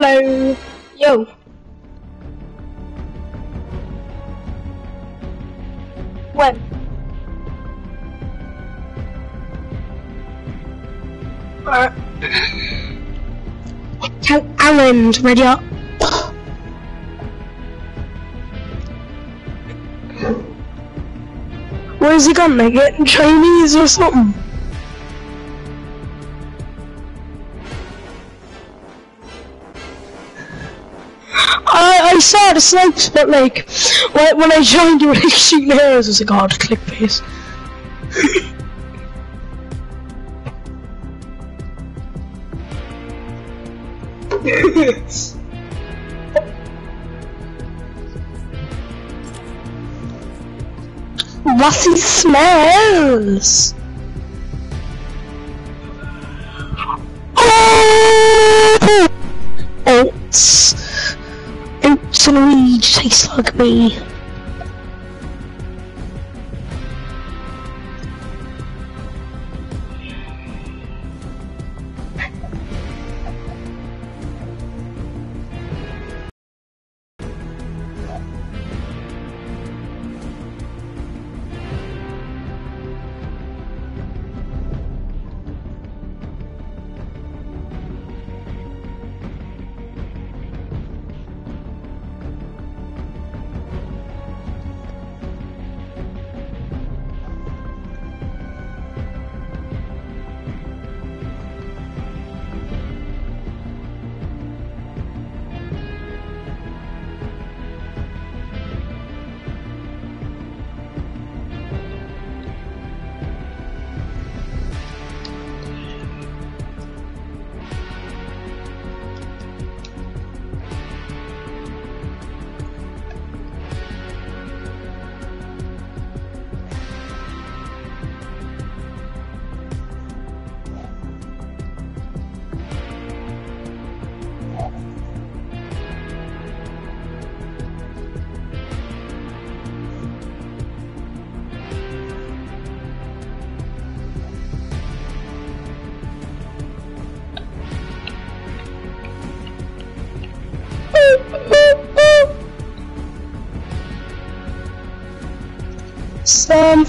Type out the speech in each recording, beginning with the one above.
Hello. Yo. When? Uh, tell Alan to ready up. Where's he gone? Like getting Chinese or something? The snipes, but like when, when I joined, you were like shooting arrows. I was like, oh, the clickbait. What he smells? Oh! Oats. Oats and weed taste like me.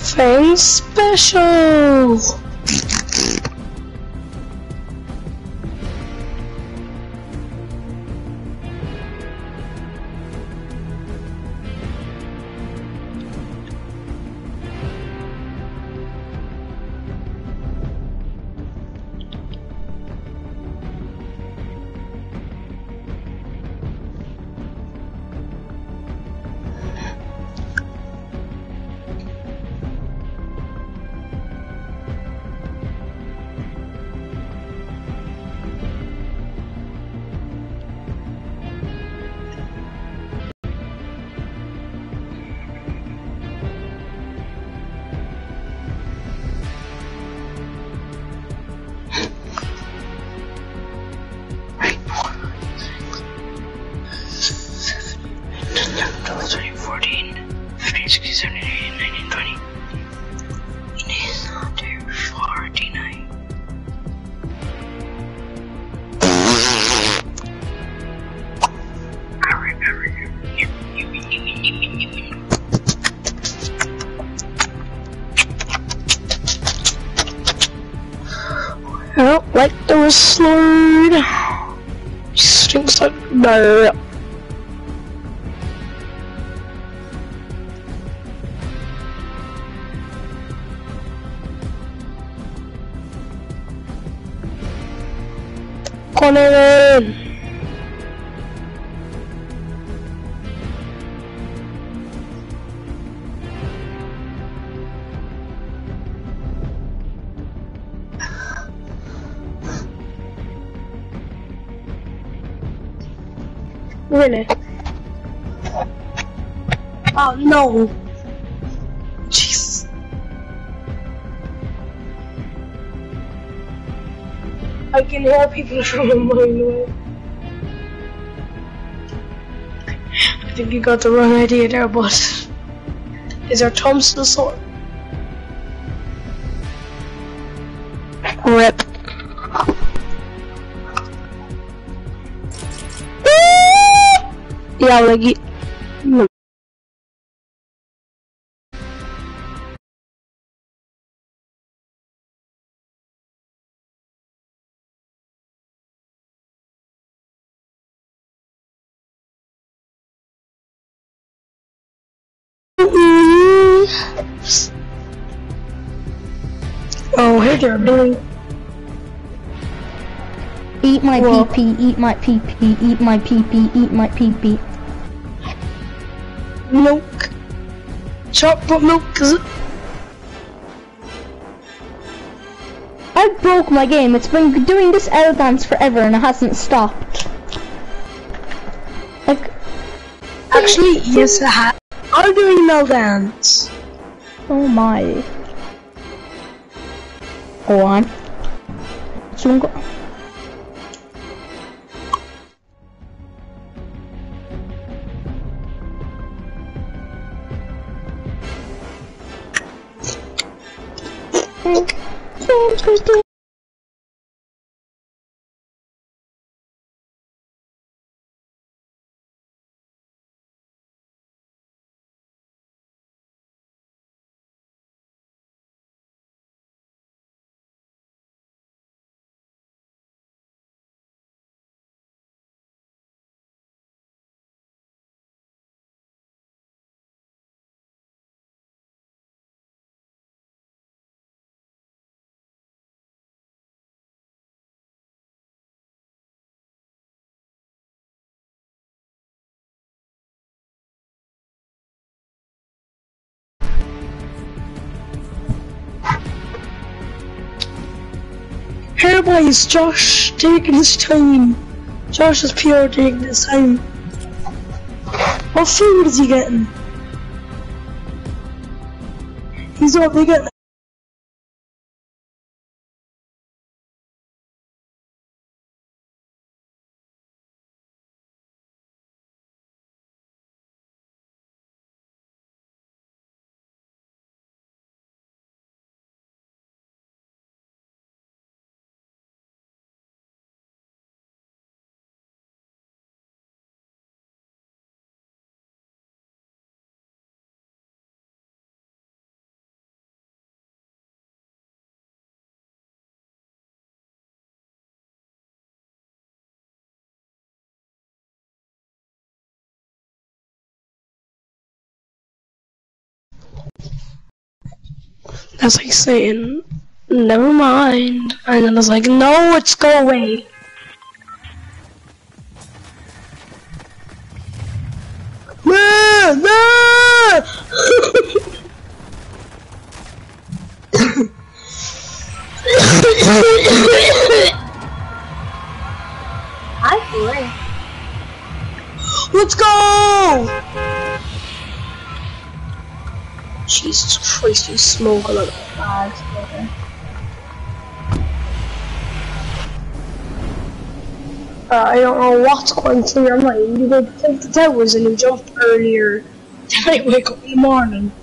Something special. Stinks like Really? Oh no! Jeez. I can hear people from a mile away. I think you got the wrong idea there, but is our Tom still sore? Like. Mm-hmm. Oh, hey there, Billy. Eat my pee, eat my pee pee, eat my pee pee, eat my pee pee. Milk. Chocolate milk, is it? I broke my game. It's been doing this L dance forever and it hasn't stopped. Like, Actually, yes, I have. I'm doing no dance. oh my. Go on. Someone mucho. Here, boys, Josh taking his time. Josh is pure taking his time. What food is he getting? He's only getting. That's like saying, never mind. And then I was like, no, it's go away. No, no! I agree. Let's go! Jesus Christ, you smoke a lot of bags. Uh, I don't know what's going through your mind. You go take the towers and you jump earlier. Then I wake up in the morning.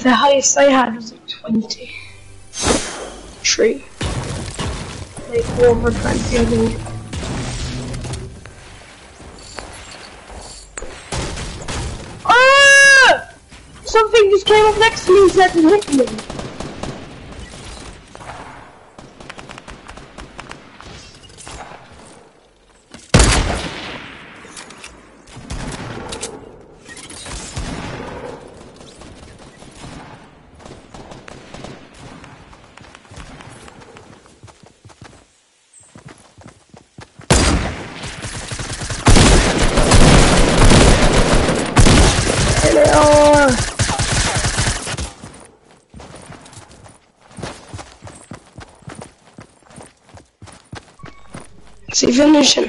The highest I had was like 20. Tree. Like over 20, I think. Ah! Something just came up next to me and said to hit me. There they are. See finishing.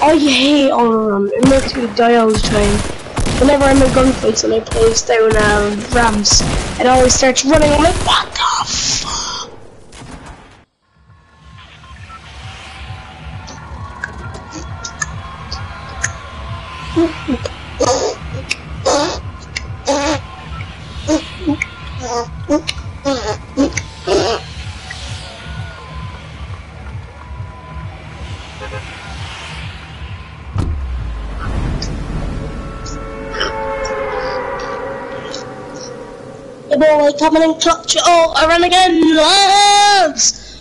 I hate all of them. It makes me die all the time. Whenever I'm in gunfights and I place down um, ramps, it always starts running. I'm like, what the coming and clutch it all. I run again, lads!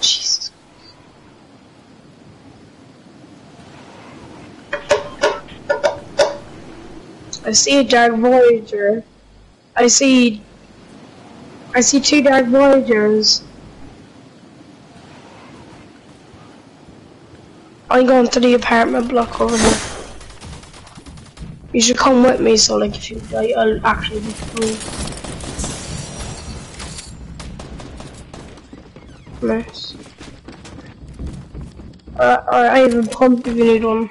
Jesus. I see a dark voyager. I see. I see two dark voyagers. I'm going to the apartment block over there. You should come with me, so like if you die, I'll actually be free. Nice. Uh, I have a pump if you need one.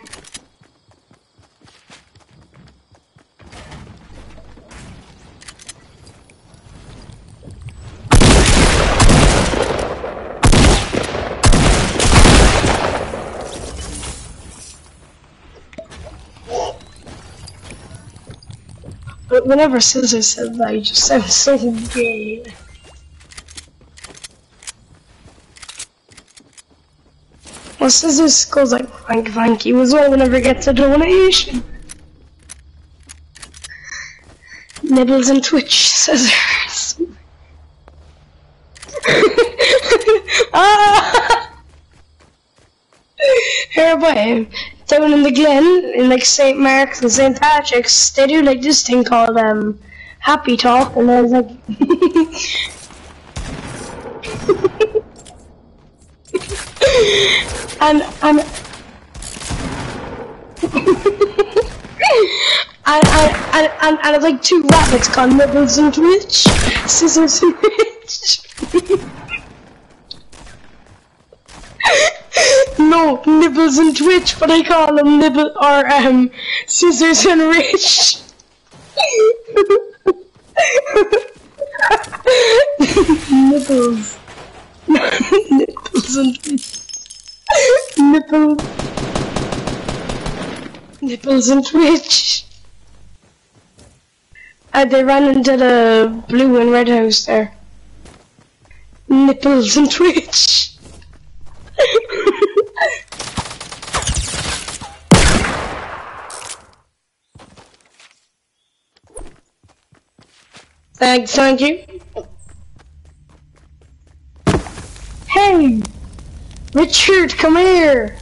Whenever Scissor said that, he just sounds so gay. Well, Scissors goes like, thank, thank you as well whenever he gets a donation. Nibbles and Twitch Scissors. ah! Here by down in the Glen, in like St. Mark's and St. Patrick's, they do like this thing called um Happy Talk, and there's like. and and. And, and, and, and, and it's like two rabbits called Nibbles and Twitch. Scissors and Twitch. no, Nibbles and Twitch, but I call them Nibble or um Scissors and Rich. Nipples. Nipples and Twitch. Nipples. Nipples and Twitch. Uh, they ran into the blue and red house there. Nipples and Twitch. Thank, thank you. Hey, Richard, come here.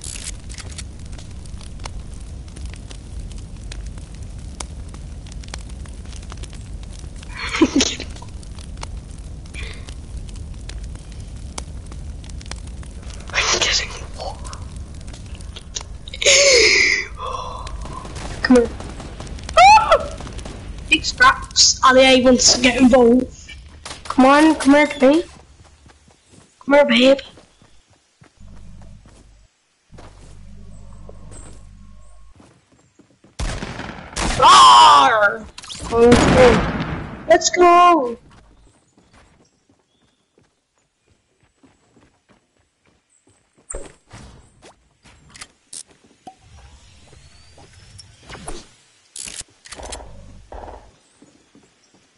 I'm getting Ah! Big straps. Ali wants to get involved. Come on, come here, babe. Come here, babe. far. Let's go.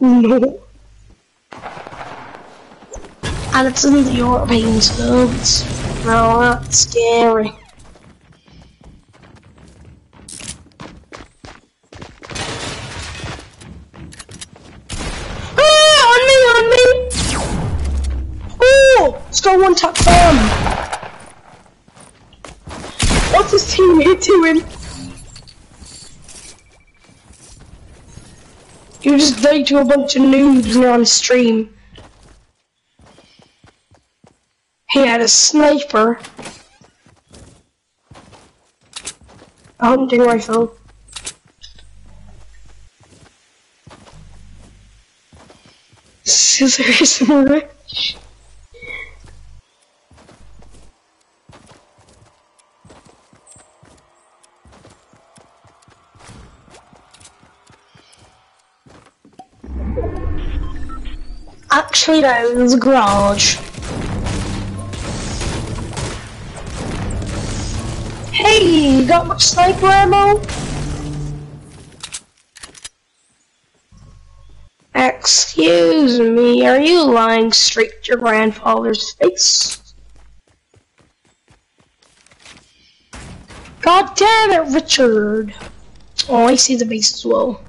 No. And it's in the European slopes. No, that's scary. Ah, on me, on me! Oh, still one tap bomb. What's his teammate doing? You just died to a bunch of noobs you're on stream. He had a sniper. A hunting rifle. Scissors and rich. Actually, there's a garage. Hey, you got much sniper ammo? Excuse me, are you lying straight to your grandfather's face? God damn it, Richard! Oh, I see the base as well.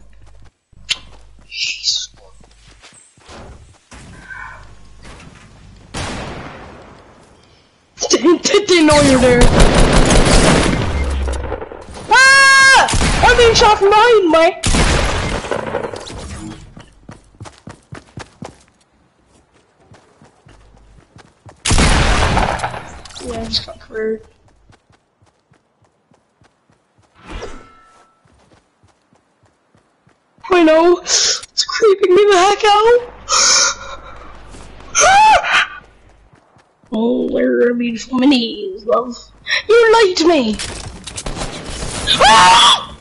Did they know you're there? Ah! I'm being shot from behind, Mike. Yeah, I just got careered. I know. It's creeping me the heck out. oh, where are beautiful minis, love? You lied to me. Ah!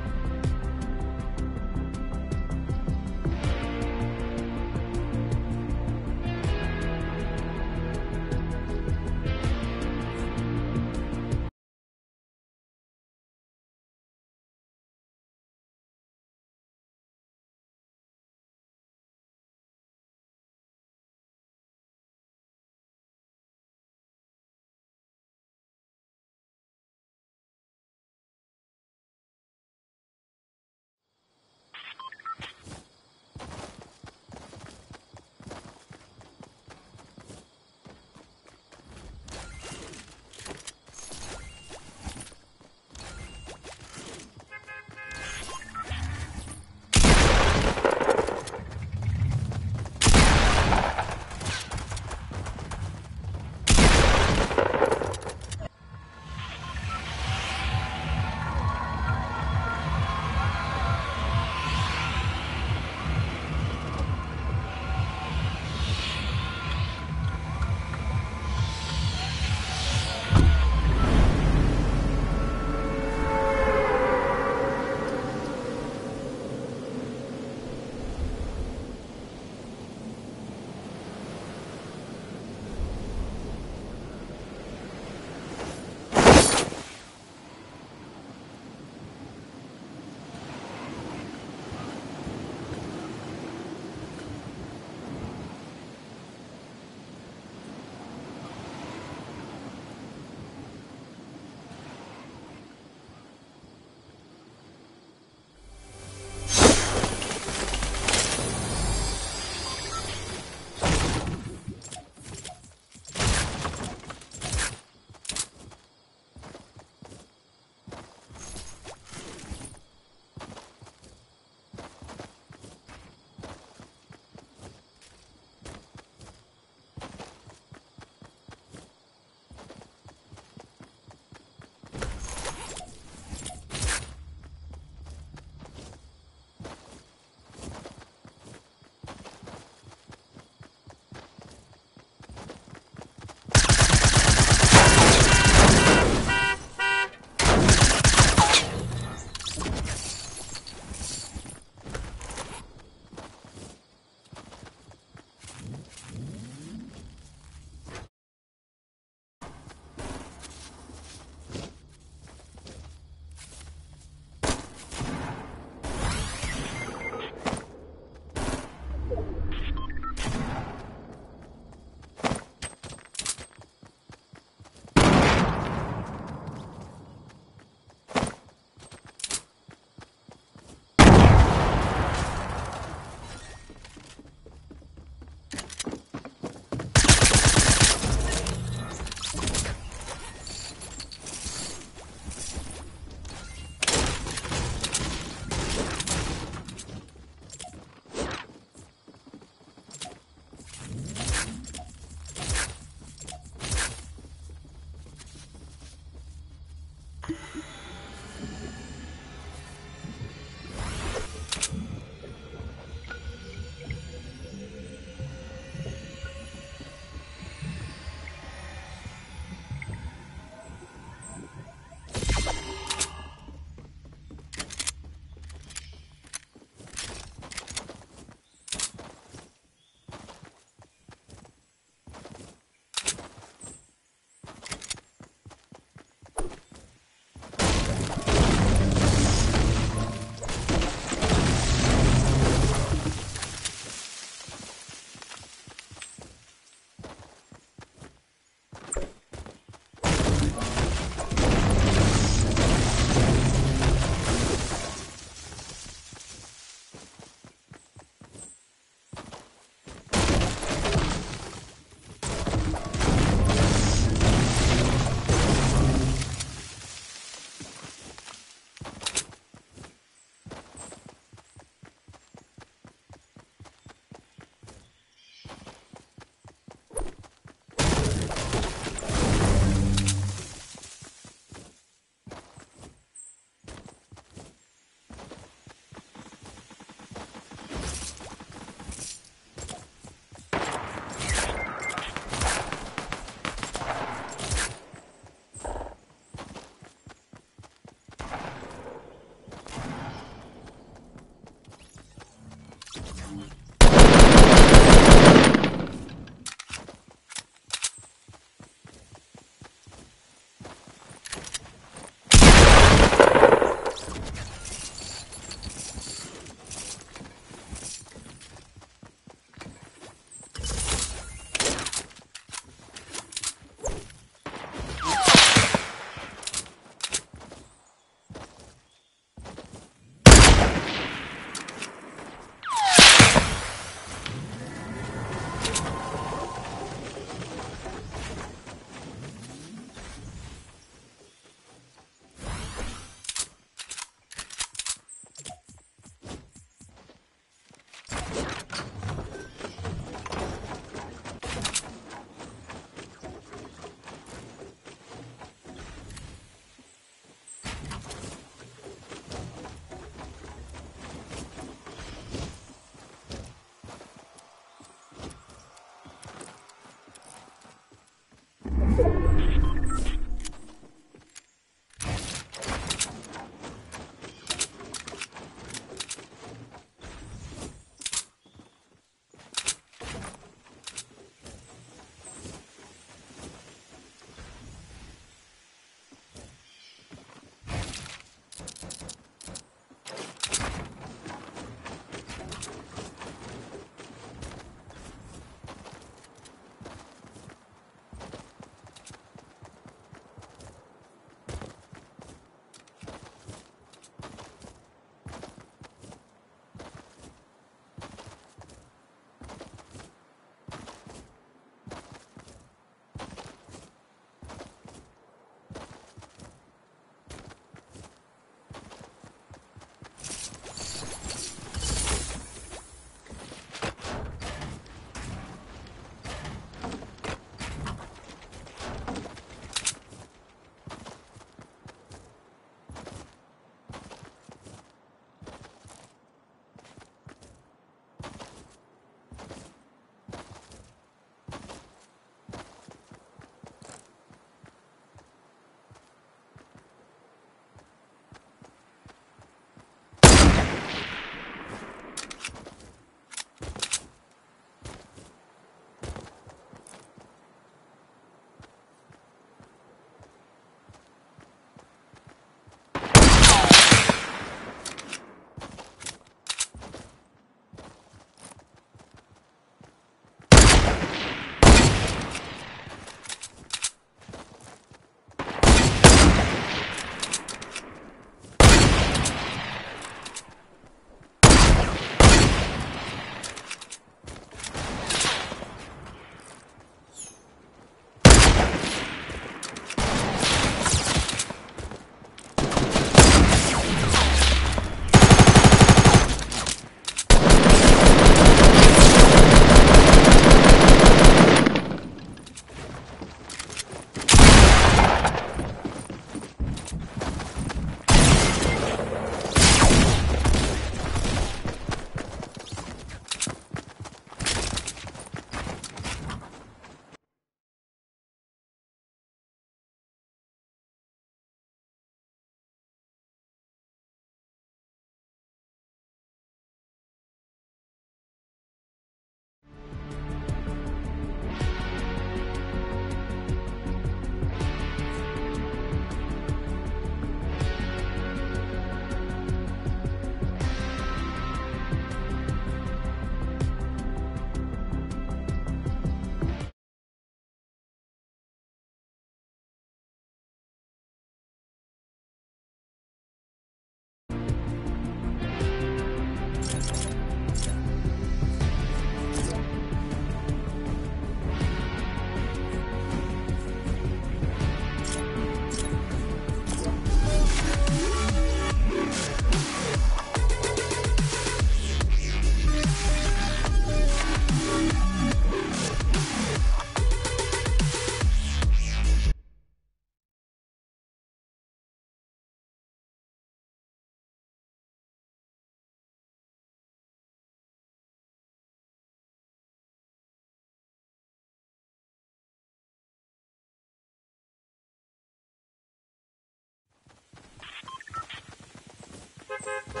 ハハ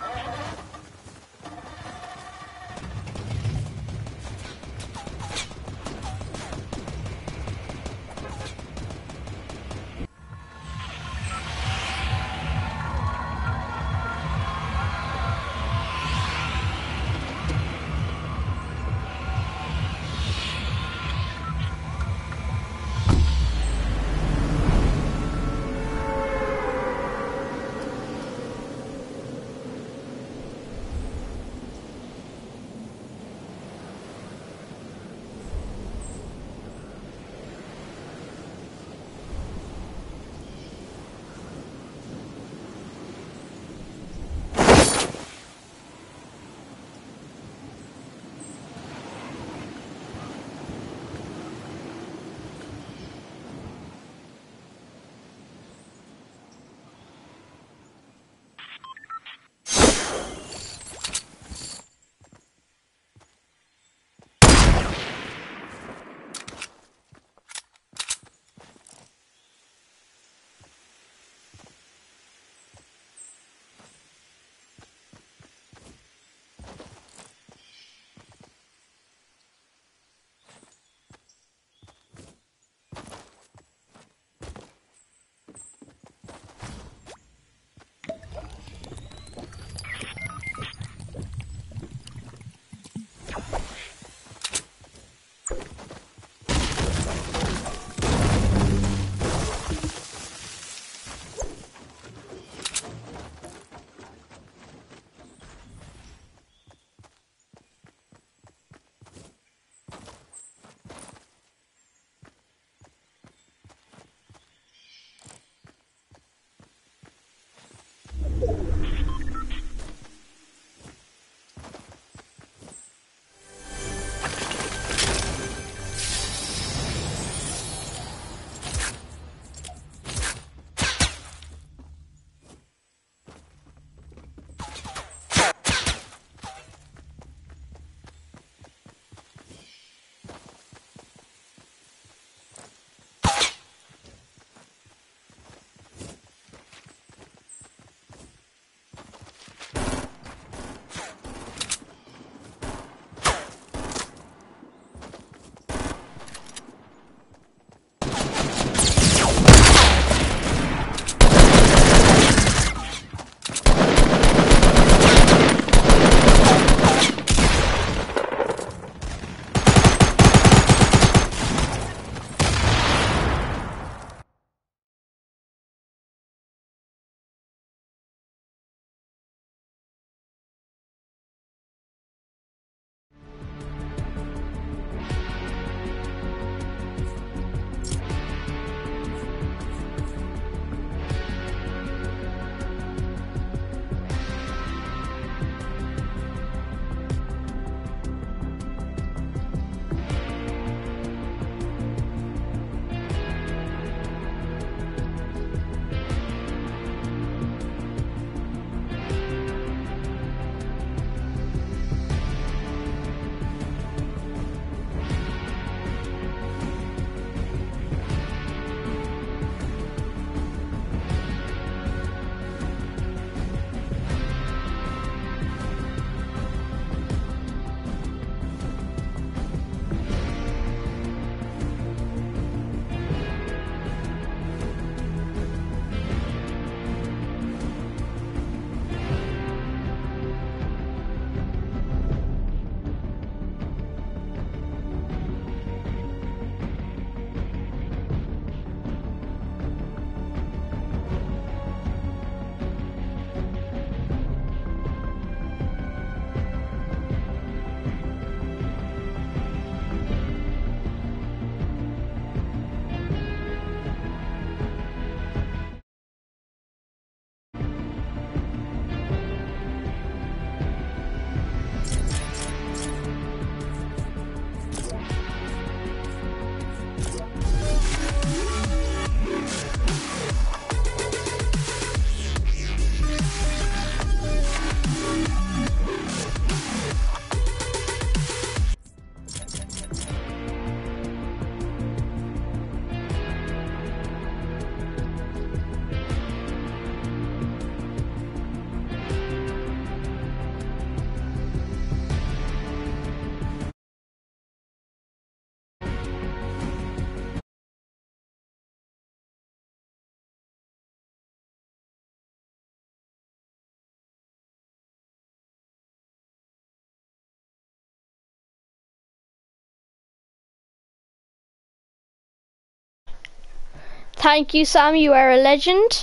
ハハ! Thank you, Sam. You are a legend.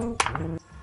Mm-hmm.